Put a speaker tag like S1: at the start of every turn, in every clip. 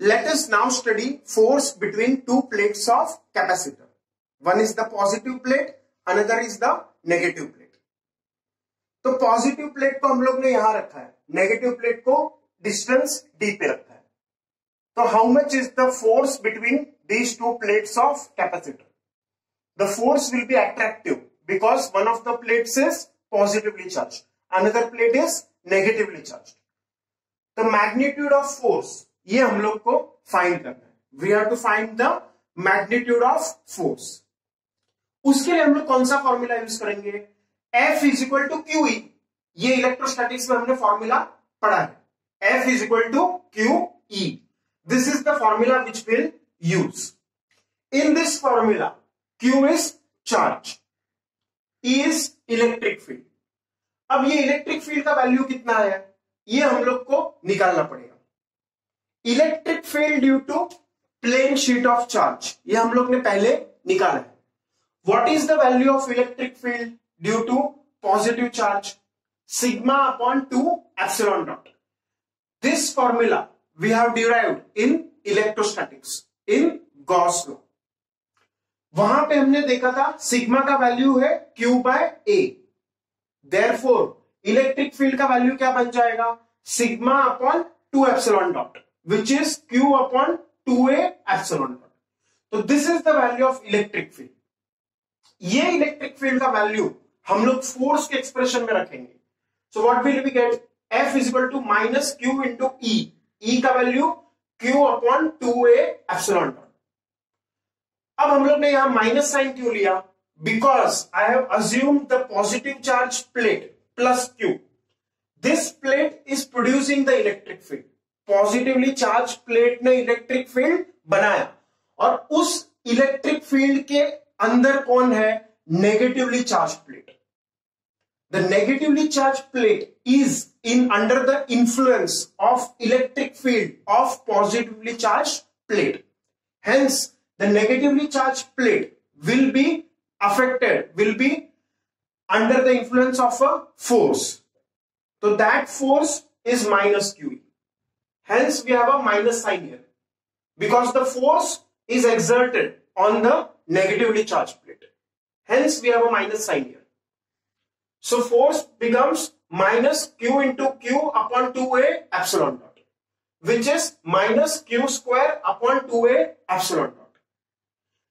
S1: let us now study force between two plates of capacitor. One is the positive plate, another is the negative plate. तो positive plate को हम लोग ने यहाँ रखा है। नेगेटिव प्लेट को डिस्टेंस डी पे रखा है। तो how much is the force between these two plates of capacitor the force will be attractive because one of the plates is positively charge another plate is negatively charge the magnitude of force ये हम लोग को find करना है। We have to find the magnitude of force उसके लिए हम लोग कौन सा फॉर्मूला यूज़ करेंगे? F is equal to Q ये इलेक्ट्रोस्टैटिक्स में हमने फॉर्मूला पढ़ा है। F is equal to Q this is the formula which will use in this formula Q is charge is electric field अब ये इलेक्ट्रिक फ़ील्ड का value कितना है? ये हम लोग को निकालना पड़ेगा। Electric field due to plane sheet of charge. ये हम लोग ने पहले निकाला है। What is the value of electric field due to positive charge sigma upon two epsilon dot this formula we have derived in electrostatics in Gauss law वहाँ पे हमने देखा था सिग्मा का वैल्यू है Q by there four electric field का value क्या बन जाएगा? Sigma upon two epsilon dot which is q upon 2a epsilon dot. तो this is the value of electric field ये इलेक्ट्रिक फ़ील्ड का वैल्यू हम लोग फोर्स के एक्सप्रेशन में रखेंगे. So what will we get F is equal to minus Q into E E का value Q upon two epsilon अब हम लोग ने यहाँ माइनस साइन क्यों लिया? Because I have assume the positive charge plate plus Q this plate is producing the electric field positively charge plate ने electric field बनाया। और उस इलेक्ट्रिक फ़ील्ड के अंदर कौन है? Negatively charge plate the negatively charge plate is in under the influence of electric field of positively charge plate hence the negatively charge plate will be affected will be under the influence of a force तो that force is minus Q Hence, we have a minus sign here. Because the force is exerted on the negatively charged plate. Hence, we have a minus sign here. So, force becomes minus q into q upon 2a epsilon dot. Which is minus q square upon 2a epsilon dot.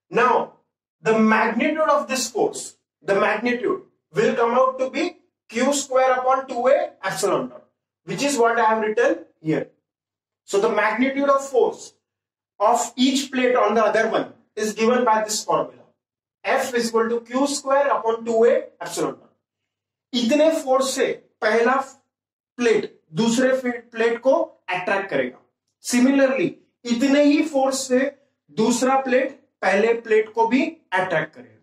S1: Now, the magnitude of this force, the magnitude will come out to be q square upon 2a epsilon dot. Which is what I have written here. So the magnitude of force of each plate on the other one is given by this formula. F is equal to Q square upon 2A epsilon naught. इतने force से पहला plate दूसरे plate को attract करेगा similarly इतने ही force से दूसरा प्लेट पहले प्लेट को भी अट्रैक्ट करेगा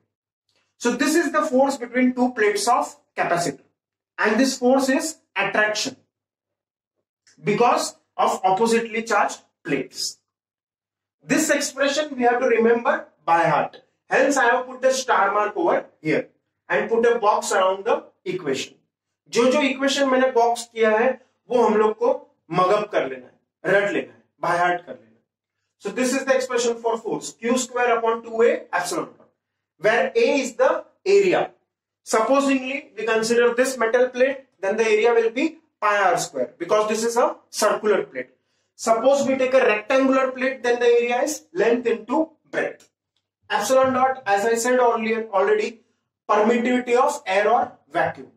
S1: so this is the force between two plates of capacitor and this force is attraction because of oppositely charged plates. This expression we have to remember by heart. Hence I have put the star mark over here and put a box around the equation. जो जो equation मैंने box किया है वो हम लोग को mug up कर लेना है रट लेना है बाय हार्ट कर लेना है so this is the expression for force Q square upon two A epsilon where A is the area. Supposingly, we consider this metal plate, then the area will be pi r square because this is a circular plate. Suppose we take a rectangular plate then the area is length into breadth. Epsilon dot as I said earlier already permittivity of air or vacuum.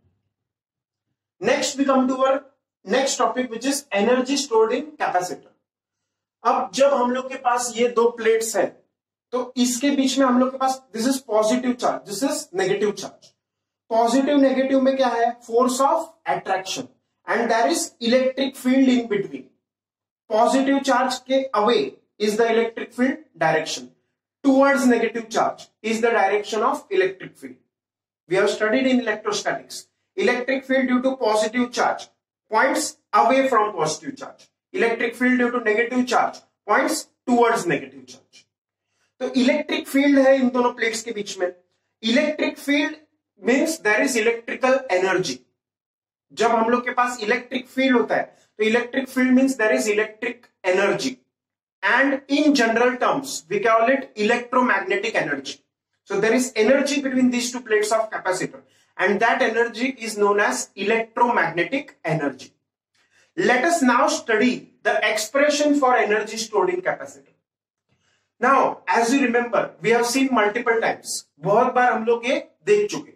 S1: Next we come to our next topic which is energy stored in capacitor. अब जब हम लोग के पास ये दो plates है तो इसके बीच में हम लोग के पास this is positive charge this is negative charge positive negative में क्या है force of attraction and there is electric field in between positive charge के away is the electric field direction towards negative charge is the direction of electric field we have studied in electrostatics electric field due to positive charge points away from positive charge electric field due to negative charge point towards negative charge तो electric field है इन दोनों plates के बीच में. Electric field means there is electrical energy जब हम लोग के पास इलेक्ट्रिक फ़ील्ड होता है तो electric field means there is electric energy and in general terms we call it electromagnetic energy so there is energy between these two plates of capacitor and that energy is known as electromagnetic energy let's now study the expression for energy stored in capacitor now as you remember we have seen multiple times बहुत बार हम लोग ये देख चुके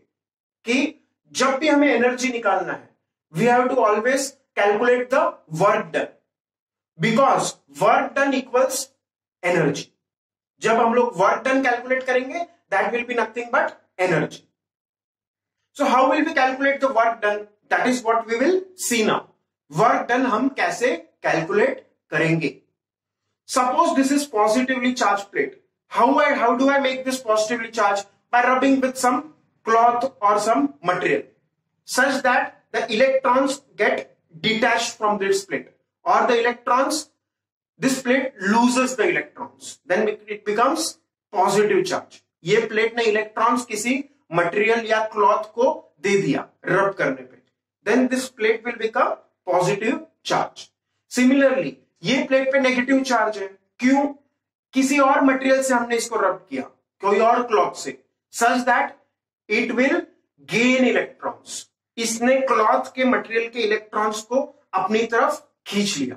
S1: कि जब भी हमें एनर्जी निकालना है we have to always calculate the work done because work done equals energy जब हम लोग वर्क डन कैलकुलेट करेंगे that will be nothing but energy so how will be calculate the work done that is what we will see now work done हम कैसे calculate करेंगे suppose this is positively charge plate how I how do I make this positively charge by rubbing with some cloth or some material such that the electrons get detached from this plate or the electrons, this plate loses the electrons. Then it becomes positive charge. ये plate ने electrons किसी material या cloth को दे दिया rub करने पे. Then this plate will become positive charge similarly ये प्लेट पे नेगेटिव चार्ज है. क्यों? किसी और मटेरियल से हमने इसको रब किया, कोई और क्लॉथ से such that it will gain electrons इसने क्लॉथ के मटेरियल के इलेक्ट्रॉन्स को अपनी तरफ़ खींच लिया।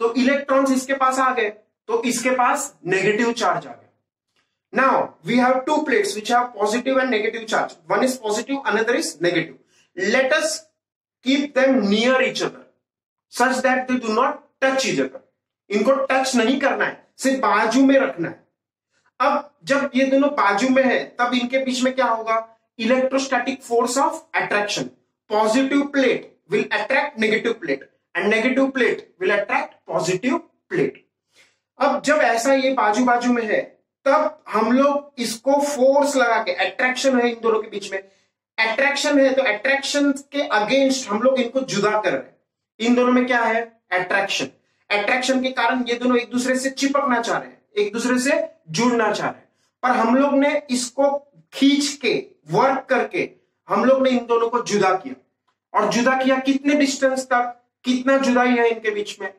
S1: तो इलेक्ट्रॉन्स इसके पास आ गए तो इसके पास नेगेटिव चार्ज आ गया। Now we have two plates which have positive and negative charge one is positive another is negative let us keep them near each other such that they do not touch each other इनको touch नहीं करना है, सिर्फ़ बाजू में रखना है। अब जब ये दोनों बाजू में है, तब इनके बीच में क्या होगा? Electrostatic force of attraction positive plate will attract negative plate and negative plate will attract positive plate अब जब ऐसा ये बाजू बाजू में है, तब हम लोग इसको फोर्स लगा के अट्रैक्शन है इन दोनों के बीच में। अट्रैक्शन है तो अट्रैक्शन के अगेंस्ट हम लोग इनको जुदा कर रहे हैं। इन दोनों में क्या है? अट्रैक्शन अट्रैक्शन के कारण ये दोनों एक दूसरे से चिपकना चाह रहे हैं, एक दूसरे से जुड़ना चाह रहे हैं। पर हम लोग ने इसको खींच के वर्क करके हम लोग ने इन दोनों को जुदा किया। और जुदा किया कितने डिस्टेंस तक? कितना जुदाई है इनके बीच में?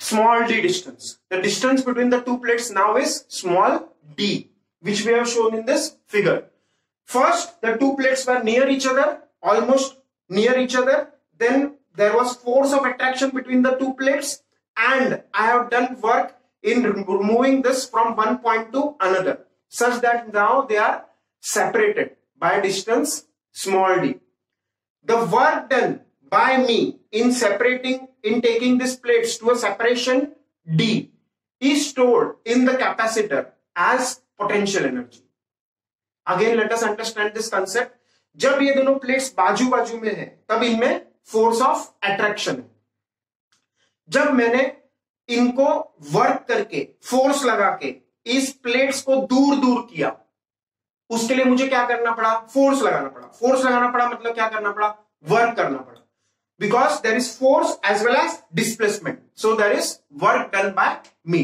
S1: Small D distance the distance between the two plates now is small D which we have shown in this figure first the two plates were near each other almost near each other then there was force of attraction between the two plates and I have done work in removing this from one point to another, such that now they are separated by distance small d. The work done by me in separating, in taking these plates to a separation d is stored in the capacitor as potential energy. Again, let us understand this concept. जब ये दोनों plates बाजू बाजू में है तब इनमें force of attraction है जब मैंने इनको वर्क करके फोर्स लगा के इस प्लेट्स को दूर दूर किया उसके लिए मुझे क्या करना पड़ा? फोर्स लगाना पड़ा। फोर्स लगाना पड़ा मतलब क्या करना पड़ा? वर्क करना पड़ा। Because there is force as well as displacement so there is work done by me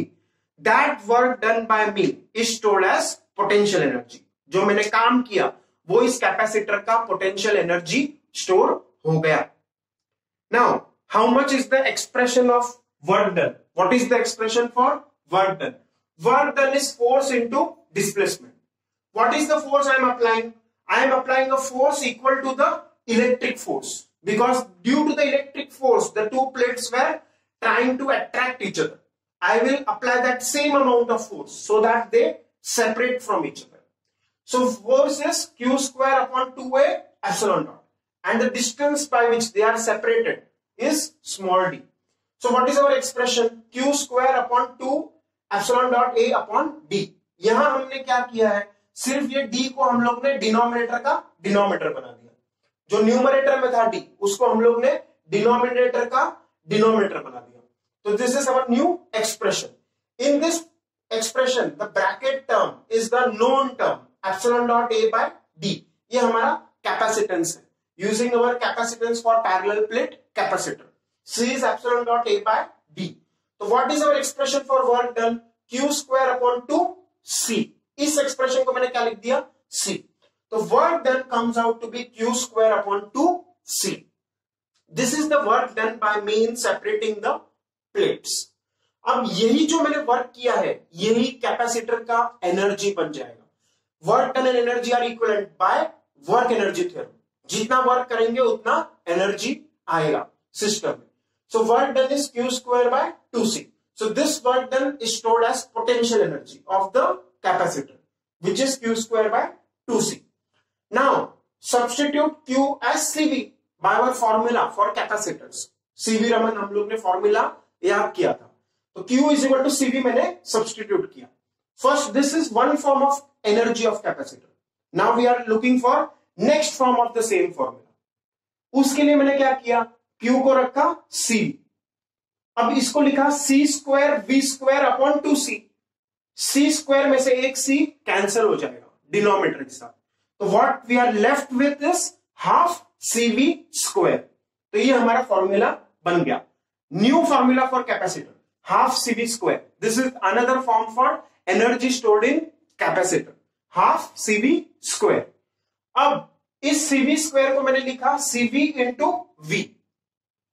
S1: that work done by me is stored as potential energy जो मैंने काम किया, वो इस कैपेसिटर का पोटेंशियल एनर्जी स्टोर हो गया। Now how much is the expression of work done. What is the expression for work done? Work done is force into displacement. What is the force I am applying? I am applying a force equal to the electric force because due to the electric force the two plates were trying to attract each other. I will apply that same amount of force so that they separate from each other. So force is q square upon 2a epsilon dot and the distance by which they are separated is small d. So what is our expression? Q square upon two epsilon dot A upon D. यहां हमने क्या किया है सिर्फ़ ये D को हम लोग ने डिनोमिनेटर का डिनोमिनेटर बना दिया जो न्यूमरेटर में था डी उसको हम लोग ने डिनोमिनेटर का डिनोमिनेटर बना दिया तो this is our new expression in this expression the bracket term is the known term epsilon dot A by D ये हमारा कैपेसिटेंस है using our capacitance for parallel plate capacitor C is epsilon dot A by D. So what is our expression for work done? Q square upon 2 C. इस expression को मैंने क्या लिख दिया C. तो done comes out to be Q square upon 2 C. This is the work done by me in separating the plates. अब यही जो मैंने वर्क किया है, यही कैपेसिटर का एनर्जी बन जाएगा work done and energy are equivalent by work energy theorem जितना वर्क करेंगे, उतना एनर्जी आएगा सिस्टम में so work done is Q square by two C so this work done is stored as potential energy of the capacitor which is Q square by two C now substitute Q as CV by our formula for capacitors Raman हम लोग ने formula याद किया था। तो Q is equal to CV मैंने substitute किया। First this is one form of energy of capacitor now we are looking for next form of the same formula उसके लिए मैंने क्या किया? Q को रखा C अब इसको लिखा C square V square upon two C C square में से एक सी कैंसिल हो जाएगा डिनोमीटर के साथ। तो what we are left with this half C V square तो ये हमारा फॉर्मूला बन गया। New formula for capacitor half C V square this is another form for energy stored in capacitor half C V square अब इस C V square को मैंने लिखा C V into V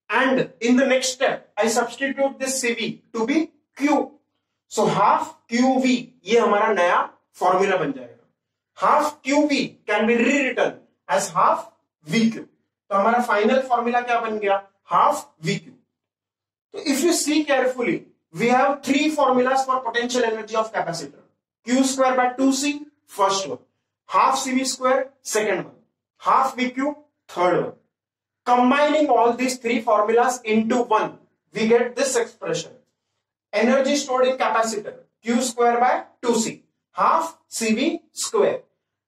S1: and in the next step I substitute this C V to be Q Q. So half QV ये हमारा नया formula बन जाएगा half QV can be rewritten as half VQ. तो हमारा फाइनल फॉर्मूला क्या बन गया half VQ. So if you see carefully, we have three formulas for potential energy of capacitor. Q square by 2C, first one. Half CV square, second one. Half VQ, third one. Combining all these three formulas into one, we get this expression. Energy stored in capacitor, Q square by 2C. Half CV square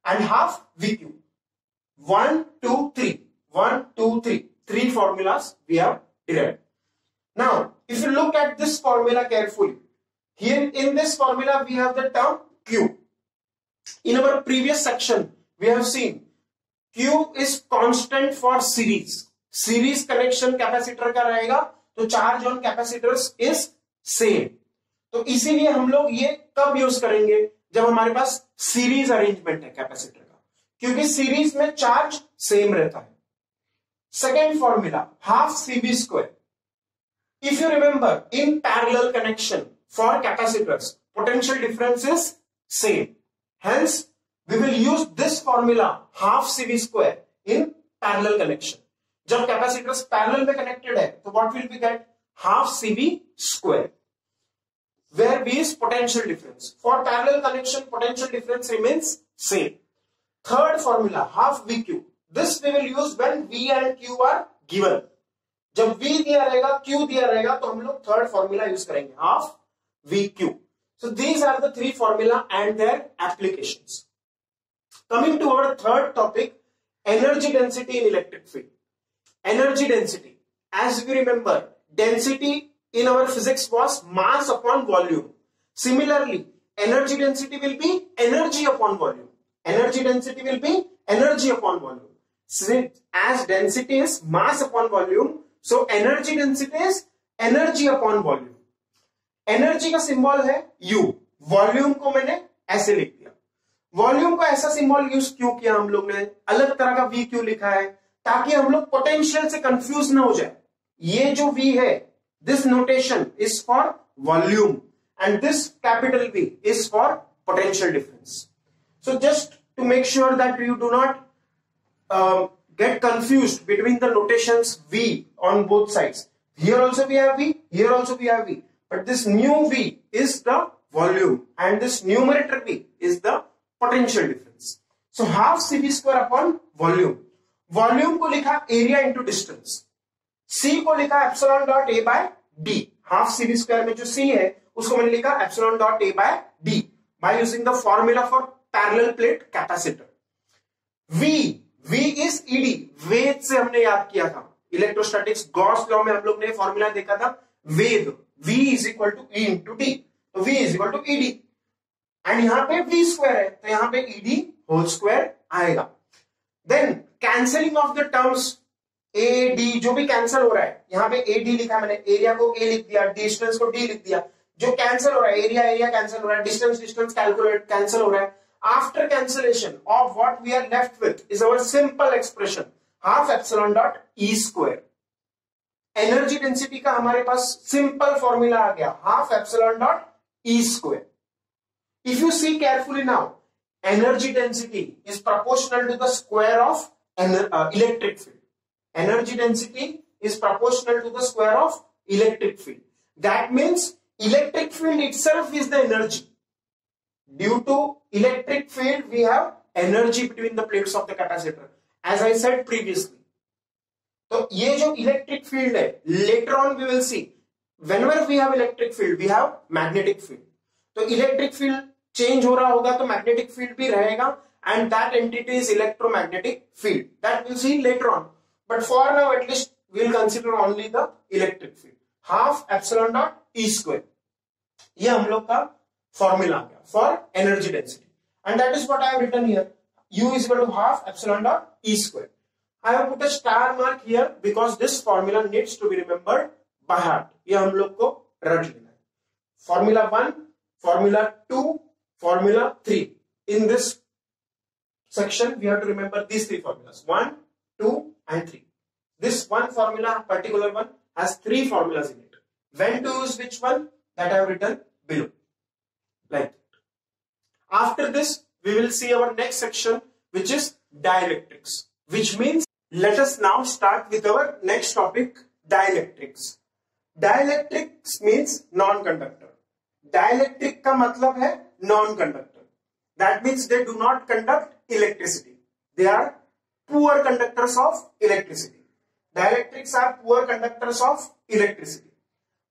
S1: and half VQ. 1, 2, 3. 1, 2, 3. Three formulas we have derived. Now, if you look at this formula carefully, here in this formula we have the term Q. In our previous section, we have seen Q is constant for series. Series connection capacitor का रहेगा तो charge on capacitors is same तो इसीलिए हम लोग ये कब use करेंगे? जब हमारे पास सीरीज़ अरेंजमेंट है कैपेसिटर का। क्योंकि सीरीज़ में चार्ज सेम रहता है। Second formula half CV square if you remember in parallel connection for capacitors potential difference is same hence we will use this formula half CV square in parallel connection जब capacitors parallel में connected है तो what will be get Half CV square where V is potential difference. For parallel connection, potential difference remains same. Third formula, half VQ. This we will use when V and Q are given. जब v दिया रहेगा q दिया रहेगा तो हम लोग third formula use करेंगे half V Q so these are the three formula and their application coming to our third topic energy density in electric field energy density as we remember density in our physics was mass upon volume. Similarly, energy density will be energy upon volume. Energy density will be energy upon volume. Since as density is mass upon volume, so energy density is energy upon volume energy का symbol है U volume को मैंने ऐसे लिख दिया volume को ऐसा symbol use क्यों किया हम लोग ने अलग तरह का वी क्यों लिखा है ताकि हम लोग पोटेंशियल से कंफ्यूज ना हो जाए ये जो V है this notation is for volume and this capital V is for potential difference so just to make sure that you do not get confuse between the notation V on both sides here also we have V, here also we have V, but this new V is the volume and this numerator V is the potential difference so half C V square upon volume volume को लिखा area into distance C को लिखा epsilon dot A by D. Half CV square में जो C है, उसको मैंने लिखा epsilon dot A by D by using the formula for parallel plate capacitor V V is ED वेद से हमने याद किया था। इलेक्ट्रोस्टैटिक्स गॉस लॉ में हम लोग ने फॉर्मूला देखा था। वेद V is equal to E into T तो V is equal to ED and यहाँ पे V स्क्वायर है तो यहाँ पे ईडी होल स्क्वायर आएगा। Then cancelling of the terms A D जो भी कैंसिल हो रहा है, यहाँ पे ए डी लिखा मैंने एरिया को ए लिख दिया डिस्टेंस को डी लिख दिया, जो कैंसिल हो रहा है एरिया एरिया कैंसिल हो रहा है डिस्टेंस डिस्टेंस कैलकुलेट कैंसिल हो रहा है। After cancellation of what we are left with is our simple expression, half epsilon dot E square. Energy density का हमारे पास सिंपल फॉर्मूला आ गया half epsilon dot E square if you see carefully now energy density is proportional to the square of electric field Energy density is proportional to the square of electric field that means electric field itself is the energy. Due to electric field, we have energy between the plates of the capacitor. As I said previously. तो ये जो electric field है later on we will see whenever we have electric field we have magnetic field तो electric field change हो रहा होगा तो magnetic field भी रहेगा and that entity is electromagnetic field that will see later But for now, at least we'll consider only the electric field. Half epsilon dot E square. ये हम लोग का फॉर्मूला आ गया for energy density and that is what u is equal to half epsilon dot e square. I have put a star mark here because this formula needs to be remembered by heart. ये हम लोग को रट लेना है Formula one, formula two, formula three. In this section, we have to remember these three formulas. One. 2 and 3. This one formula, particular one, has three formulas in it. When to use which one? That I have written below. Like that. After this, we will see our next section, which is dielectrics. Which means, let us now start with our next topic, dielectrics. Dielectrics means non-conductor. Dielectric ka matlab hai non-conductor. That means they do not conduct electricity. They are. Poor conductors of electricity. Dielectrics are poor conductors of electricity.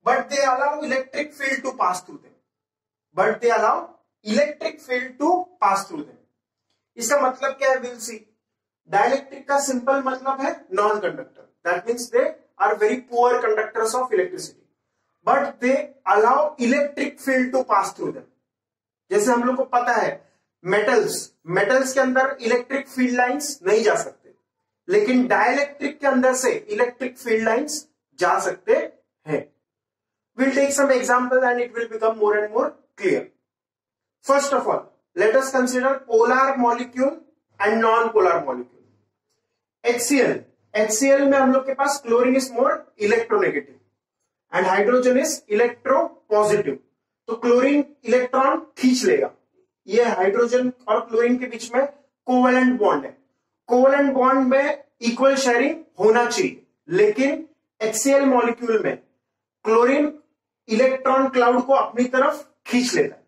S1: but they allow electric field to pass through them but they allow electric field to pass through them इसका मतलब क्या है will see dielectric का simple मतलब है non conductor that means they are very poor conductors of electricity but they allow electric field to pass through them जैसे हम लोग को पता है मेटल्स मेटल्स के अंदर इलेक्ट्रिक फ़ील्ड लाइंस नहीं जा सकते लेकिन डायलेक्ट्रिक के अंदर से इलेक्ट्रिक फ़ील्ड लाइंस जा सकते हैं We'll take some example and it will become more and more clear. First of all, let us consider polar molecule and non-polar molecule. HCl. HCl में हम लोग के पास chlorine is more electronegative and hydrogen is electro positive तो chlorine electron खींच लेगा ये hydrogen और chlorine के बीच में कोवलेंट बॉन्ड है। कोवलेंट बॉन्ड में इक्वल शेयरिंग होना चाहिए, लेकिन एक्सीएल मॉलिक्यूल में क्लोरीन इलेक्ट्रॉन क्लाउड को अपनी तरफ़ खींच लेता है।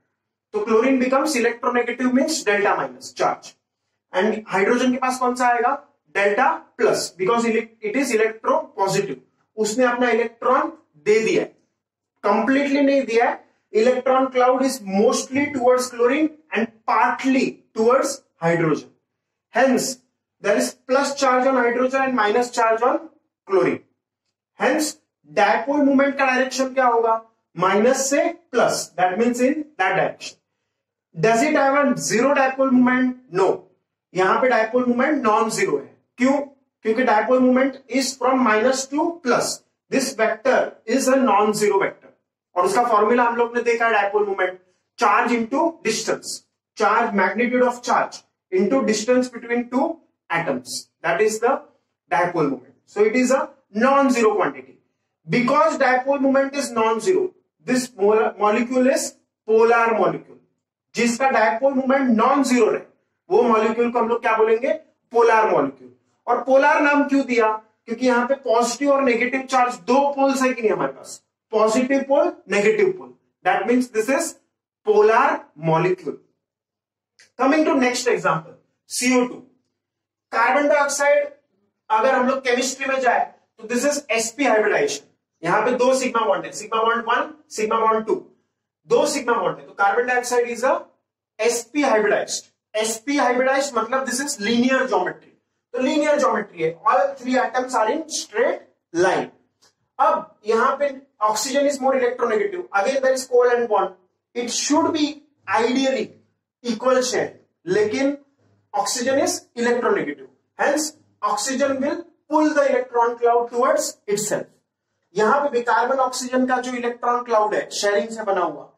S1: तो chlorine becomes electronegative means delta minus charge and hydrogen के पास कौन सा आएगा? Delta plus because it is electro positive उसने अपना इलेक्ट्रॉन दे दिया कंप्लीटली नहीं दिया है cloud is mostly towards chlorine and partly towards hydrogen hence there is plus charge on hydrogen and minus charge on chlorine hence dipole movement का direction क्या होगा? माइनस से plus that means in that direction does it have a zero dipole movement no यहाँ पे dipole movement non zero है. क्यों? क्योंकि movement is from minus to plus this vector is a non zero vector और उसका formula हम लोग ने देखा है dipole movement charge into distance charge magnitude of charge into distance between two atoms that is the dipole movement so it is a non zero quantity because dipole moment is non-zero, this molecule is polar molecule. जिसका dipole movement non zero है वो molecule को हम लोग क्या बोलेंगे? Polar molecule और polar नाम क्यों दिया? क्योंकि यहाँ पे पॉजिटिव और नेगेटिव चार्ज दो पोल्स है कि नहीं हमारे पास? Pole negative pole that means this is polar molecule coming to next example CO two carbon dioxide अगर हम लोग केमिस्ट्री में जाए तो दिस इज़ एसपी हाइब्रिडाइजेशन यहाँ पे दो सिग्मा बॉन्ड है sigma bond one sigma bond two दो सिग्मा बॉन्ड है तो carbon dioxide is a SP hybridized SP hybridized मतलब दिस इज़ लीनियर ज्योमेट्री तो लीनियर ज्योमेट्री है all three atoms are in straight line अब यहाँ पे oxygen is more electronegative again there is coal and bond it should be ideally equal share लेकिन oxygen is electronegative hence oxygen will pull the electron cloud towards itself यहाँ पे भी carbon oxygen का जो electron cloud है sharing से बना हुआ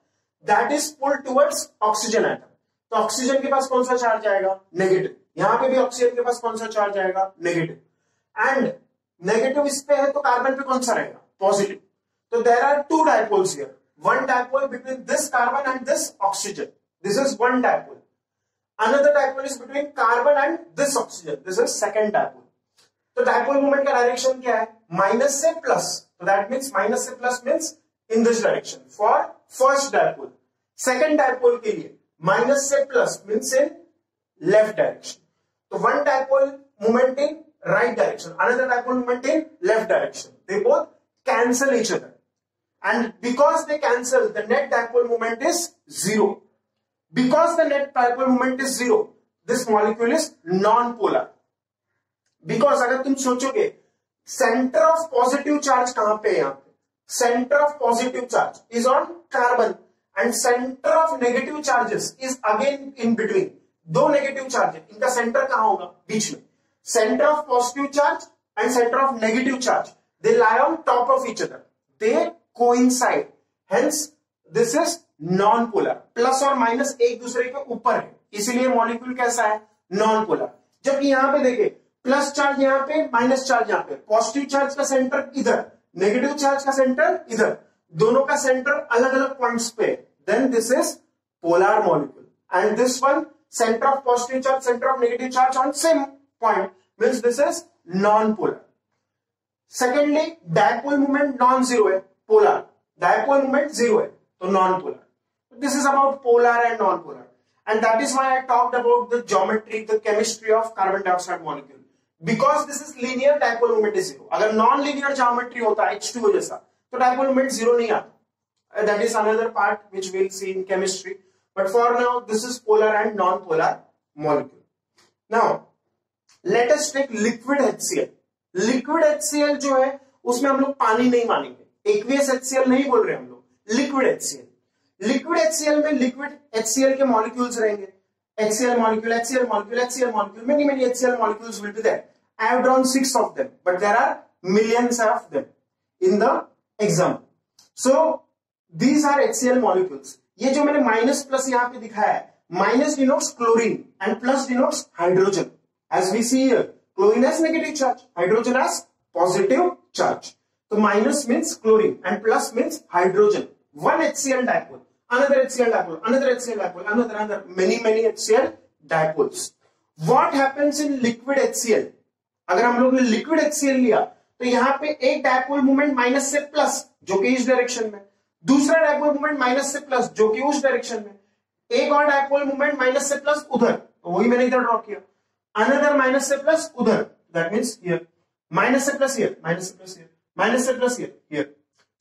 S1: that is pull towards oxygen atom तो ऑक्सीजन के पास कौन सा चार्ज आएगा? नेगेटिव यहाँ पे भी ऑक्सीजन के पास कौन सा चार्ज आएगा? नेगेटिव एंड नेगेटिव इस पे है तो कार्बन पे कौन सा रहेगा? पॉजिटिव तो there are two dipoles here one dipole between this carbon and this oxygen this is one dipole another dipole is between carbon and this oxygen. This is second dipole. तो dipole moment का direction क्या है minus से plus तो that means minus से plus means in this direction for first dipole second dipole के लिए minus से plus means in left direction तो one dipole moment in right direction. Another dipole moment in left direction. They both cancel each other. And because they cancel, the net dipole moment is zero. Because the net dipole moment is zero, this molecule is non-polar. Because अगर तुम सोचोगे center of positive charge कहाँ पे है यहाँ पे center of positive charge is on carbon and center of negative charges is again in between दो negative charge है इनका सेंटर कहाँ होगा बीच में center of positive charge and center of negative charge they lie on top of each other they coincide. Hence, this is non polar plus और minus एक दूसरे के ऊपर है. इसीलिए मॉलिक्यूल कैसा है? नॉन पोलर जबकि यहाँ पे देखिए प्लस चार्ज यहाँ पे माइनस चार्ज यहाँ पे. पॉजिटिव चार्ज का सेंटर इधर. नेगेटिव चार्ज का सेंटर इधर. दोनों का सेंटर अलग अलग पॉइंट्स पे. Then this is polar molecule and this one center of positive charge, center of negative charge on same point. Means this is non-polar. Secondly dipole moment non zero है. Polar dipole moment zero है तो non polar this is about polar and non polar and that is why I talked about the geometry the chemistry of carbon dioxide molecule because this is linear dipole moment is zero अगर non linear geometry होता है H जैसा तो dipole moment zero नहीं आता. That is another part which will see in chemistry but for now this is polar and non polar molecule now latest take liquid H liquid H जो है, उसमें हम लोग पानी नहीं मानेंगे. एक्वियस एचसीएल नहीं बोल रहे हम लोग। लिक्विड एचसीएल लिक्विड एचसीएल में लिक्विड एचसीएल के मॉलिक्यूल्स रहेंगे। HCl molecule HCl molecule HCl molecule many many HCl molecules will be there I have drawn six of them but there are millions of them in the example so these are HCl molecules ये जो मैंने minus plus यहाँ पे दिखाया है minus denotes chlorine and plus denotes hydrogen as we see here chlorine has negative charge hydrogen has positive charge So minus means chlorine and plus means hydrogen. One HCl dipole, another HCl dipole, another HCl dipole, another, another, many, many HCl dipoles. What happens in liquid HCl? अगर हम लोग ने liquid HCl लिया तो यहाँ पे एक dipole movement minus से प्लस जो कि इस डायरेक्शन में दूसरा डायपोल मूवमेंट माइनस से प्लस जो कि उस डायरेक्शन में एक और डायपोल मूवमेंट माइनस से प्लस उधर तो वही मैंने इधर ड्रॉ किया another minus a plus udhar that means here minus a plus here minus a plus here minus a plus here here.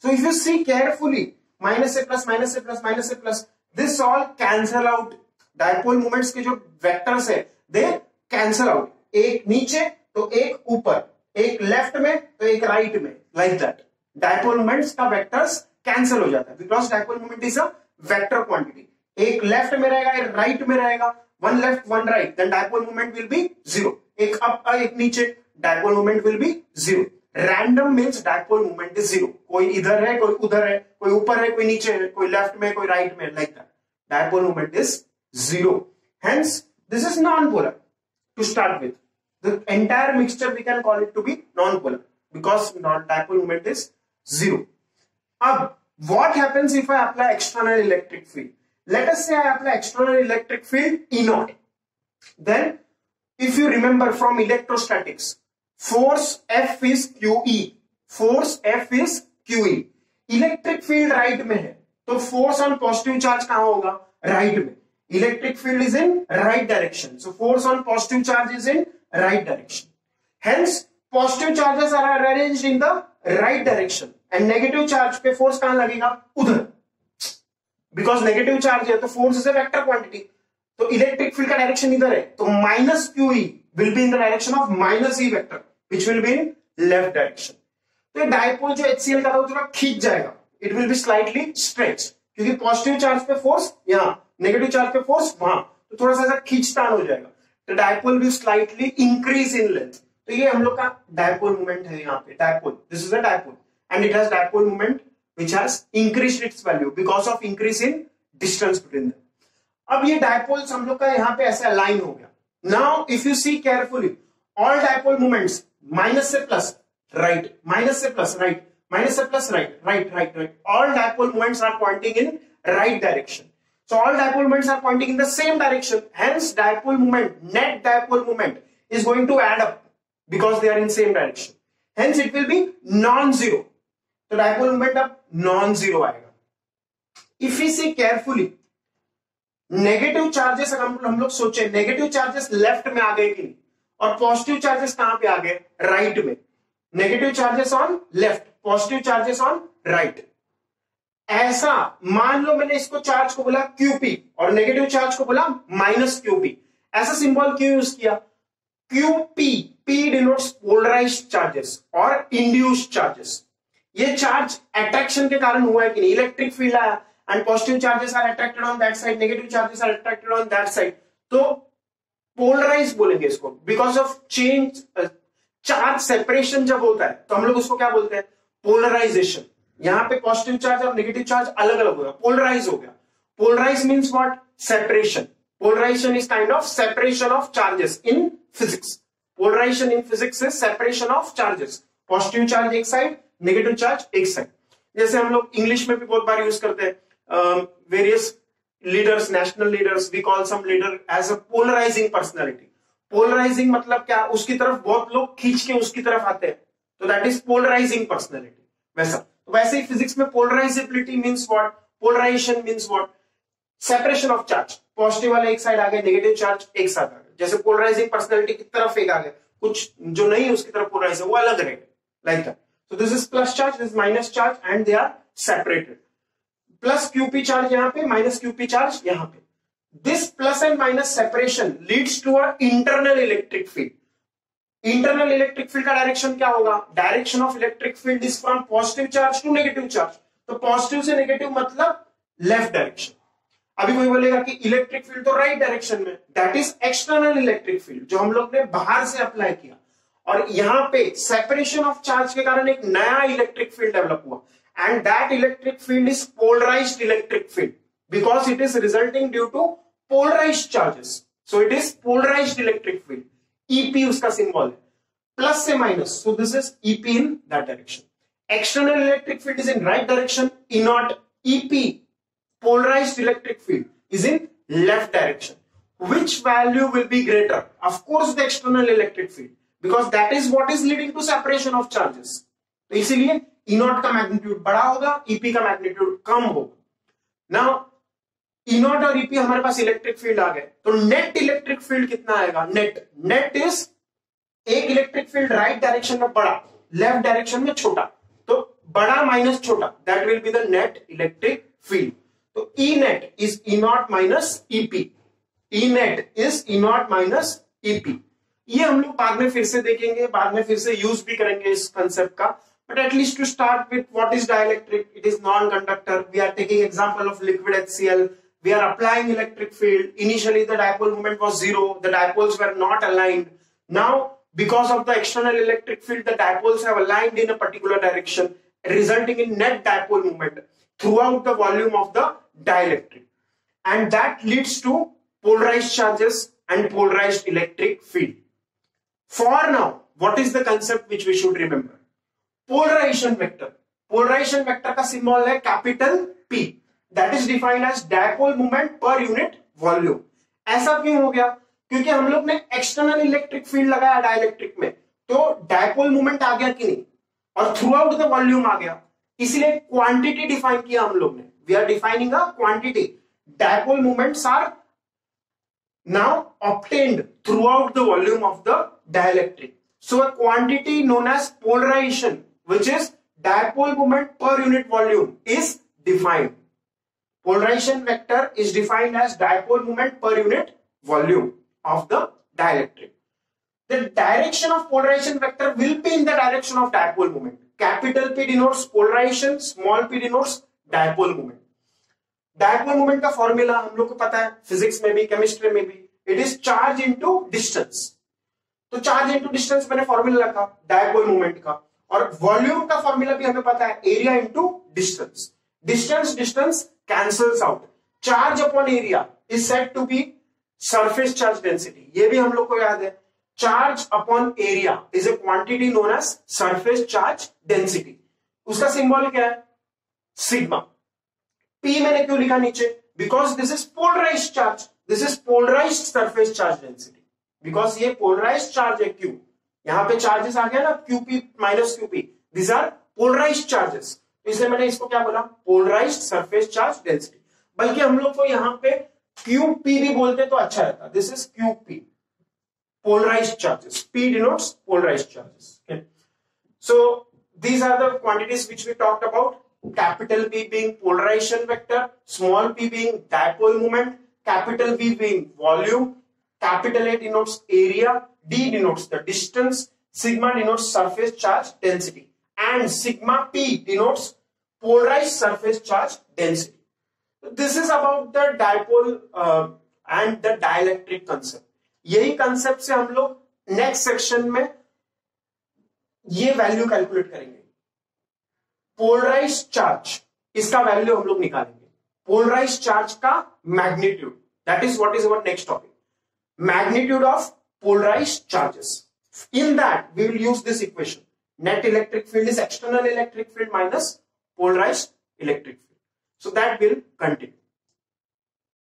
S1: So, if you see carefully minus a plus minus a plus minus a plus this all cancel out. Dipole moments के जो vectors है, they cancel out. एक नीचे तो एक ऊपर. एक left में तो एक राइट में. लाइक दैट डायपोल मोमेंट्स का वेक्टर्स कैंसिल हो जाता है. Because dipole moment is a vector quantity एक लेफ़्ट में रहेगा, एक राइट में रहेगा. One left one right then dipole movement will be zero एक अप एक नीचे. Dipole movement will be zero random means dipole movement is zero कोई इधर है, कोई उधर है, कोई ऊपर है, कोई नीचे है, कोई लेफ़्ट में कोई राइट में like that dipole movement is zero hence this is non polar to start with the entire mixture we can call it to be non polar because non dipole movement is zero अब what happens if I apply external electric field let us say I apply external electric field E naught then if you remember from electrostatics force F is QE. Force F is QE. Electric field right में है. तो force on positive charge कहाँ होगा? Right में. Electric field is in right direction so force on positive charge is in right direction hence positive charges are arranged in the right direction and negative charge पे force कहाँ लगेगा? उधर. Because negative charge है तो force is a vector quantity तो electric field का direction इधर है. तो minus Q will be in the direction of minus E vector which will be in left direction तो ये डायपोल जो एचसीएल का था, वो थोड़ा खींच जाएगा। It will be slightly stretch क्योंकि पॉजिटिव चार्ज पे फोर्स यहाँ नेगेटिव चार्ज पे फोर्स वहाँ तो थोड़ा सा खींचतान हो जाएगा। तो dipole will slightly increase in length तो ये हम लोग का डायपोल मूवमेंट है यहाँ पे dipole this is a dipole and it has dipole movement which has increased its value because of increase in distance between them. अब ये डायपोल्स हम लोग का यहाँ पे ऐसे अलाइन हो गया। Now if you see carefully all dipole movements minus से प्लस राइट माइनस से प्लस राइट माइनस से plus right right right right all dipole movements are pointing in right direction so all dipole movements are pointing in the same direction hence dipole movement net dipole movement is going to add up because they are in same direction hence it will be non zero तो dipole movement अब non zero आएगा if you see carefully negative charges अगर हम लोग सोचे negative charges left में आ गए कि नहीं? और पॉजिटिव चार्जेस कहाँ पे आ गए? राइट में। Negative charges on left positive charges on right ऐसा, मान लो मैंने इसको चार्ज को बोला क्यूपी और नेगेटिव चार्ज को बोला माइनस क्यूपी ऐसा सिंबल क्यों यूज़ किया? QP P denotes polarize charges और इंड्यूस चार्जेस ये चार्ज अट्रैक्शन के कारण हुआ है कि नहीं? इलेक्ट्रिक फ़ील्ड आया। And positive charges are attracted on that side, negative charges are attracted on that side तो पोलराइज बोलेंगे इसको because of change charge separation जब होता है तो हम लोग उसको क्या बोलते हैं? पोलराइजेशन यहाँ पे पॉजिटिव चार्ज और नेगेटिव चार्ज अलग अलग हो गया पोलराइज हो गया. Polarize means what separation polarization is kind of separation of charges in physics polarization in physics is separation of charges positive charge एक साइड नेगेटिव चार्ज एक साइड जैसे हम लोग इंग्लिश में भी बहुत बार यूज़ करते हैं um, leaders, national leaders, we call some leader as a polarizing personality. Polarizing मतलब क्या? उसकी तरफ़ बहुत लोग खींच के उसकी तरफ़ आते हैं। तो दैट इज़ पोलराइजिंग पर्सनैलिटी वैसा। तो वैसे ही फिजिक्स में polarizability means what polarization means what separation of charge positive वाले एक साइड आ गए नेगेटिव चार्ज एक साथ आ गए जैसे पोलराइजिंग पर्सनैलिटी की तरफ़ एक आ गए कुछ जो नहीं उसकी तरफ़ पोलराइज है वो अलग रहेगा। Like that this is plus charge this is minus charge and they are separated. Plus QP charge यहाँ पे, माइनस क्यूपी चार्ज यहाँ पे। This plus and minus separation leads to a internal electric field internal electric field का direction क्या होगा? Direction of electric field is from positive charge to negative charge तो positive से negative मतलब left direction अभी कोई बोलेगा कि इलेक्ट्रिक फ़ील्ड तो राइट डायरेक्शन में। That is external electric field जो हम लोग ने बाहर से अप्लाई किया। और यहाँ पे सेपरेशन ऑफ़ चार्ज के कारण एक नया इलेक्ट्रिक फ़ील्ड डेवलप हुआ। and that electric field is polarized electric field because it is resulting due to polarized charges. So it is polarized electric field. EP uska symbol hai. Plus se minus. So this is EP in that direction. External electric field is in right direction. E not EP polarized electric field is in left direction. Which value will be greater? Of course the external electric field because that is what is leading to separation of charges. तो इसीलिए ई not का magnitude बड़ा होगा EP e का magnitude कम होगा। ना E naught और ईपी e हमारे पास इलेक्ट्रिक फ़ील्ड आ गए। तो नेट इलेक्ट्रिक फ़ील्ड कितना आएगा? नेट नेट इज़ एक इलेक्ट्रिक फ़ील्ड राइट डायरेक्शन में बड़ा लेफ़्ट डायरेक्शन में छोटा। तो बड़ा माइनस छोटा that will be the net electric field तो E net is E naught minus EP E net is E naught minus EP ये हम लोग बाद में फिर से देखेंगे, बाद में फिर से यूज़ भी करेंगे इस कंसेप्ट का। But at least to start with, what is dielectric? It is non-conductor. We are taking example of liquid HCl. We are applying electric field. Initially, the dipole moment was zero. The dipoles were not aligned. Now, because of the external electric field, the dipoles have aligned in a particular direction, resulting in net dipole moment throughout the volume of the dielectric. And that leads to polarized charges and polarized electric field. For now, what is the concept which we should remember? Polarisation vector polarisation vector का symbol है capital P that is defined as dipole movement per unit volume ऐसा क्यों हो गया? क्योंकि हम लोग ने एक्सटर्नल इलेक्ट्रिक फ़ील्ड लगाया डायलैक्ट्रिक में। तो डायपोल मूवमेंट आ गया कि नहीं? और थ्रू आउट द वॉल्यूम आ गया। इसलिए क्वांटिटी डिफाइन किया हम लोग ने। We are defining a quantity dipole movements are now obtained throughout the volume of the dielectric so a quantity known as polarisation which is dipole moment per unit volume is defined. Polarization vector is defined as dipole moment per unit volume of the dielectric. The direction of polarization vector will be in the direction of dipole moment. Capital P denotes polarization, small p denotes dipole moment. Dipole moment का formula हम लोग को पता है physics में भी chemistry में भी it is charge into distance तो चार्ज इनटू डिस्टेंस मैंने फॉर्मूला रखा डायपोल मोमेंट का और वॉल्यूम का फॉर्मूला भी हमें पता है area into distance distance distance cancels out charge upon area is set to be surface charge density ये भी हम लोग को याद है। Charge upon area is a quantity known as surface charge density उसका सिंबल क्या है? सिग्मा पी मैंने क्यों लिखा नीचे? Because this is polarize charge this is polarize surface charge density because ये पोलराइज चार्ज है क्यू यहाँ पे चार्जेस आ गया ना Q P minus Q P these are polarize charges इसलिए मैंने इसको क्या बोला? पोलराइज सरफेस चार्ज डेंसिटी बल्कि हम लोग को यहाँ पे क्यूपी भी बोलते तो अच्छा रहता। This is Q P polarize charges P denotes polarize charges so these are the quantities which we talked about capital P being polarization vector small P being dipole movement capital B being volume capital A denotes area D denotes the distance, sigma denotes surface charge density, and sigma P denotes polarized surface charge density. This is about the dipole uh, and the dielectric concept. यही concept से हम लोग next section में ये value calculate करेंगे polarize charge इसका value हम लोग निकालेंगे पोलराइज चार्ज का magnitude that is what is our next topic magnitude of polarized charges. In that, we will use this equation. Net electric field is external electric field minus polarized electric field. So that will continue.